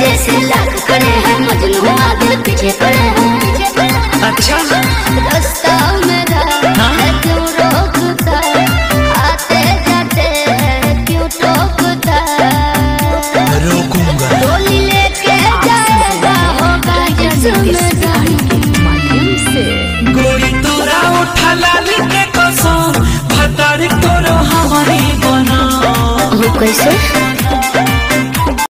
जैसे लाख खड़े हैं मजनू आगे पीछे पड़े हैं। अच्छा। रास्ता मेरा हाँ? है क्यों रोकता? आते जाते क्यों टोकता? रोकूँगा। डोली लेके जाएगा होगा जसमें गोरी तोरा उठा लाली के कसम भतारी तोरो हमारी बना। कैसे?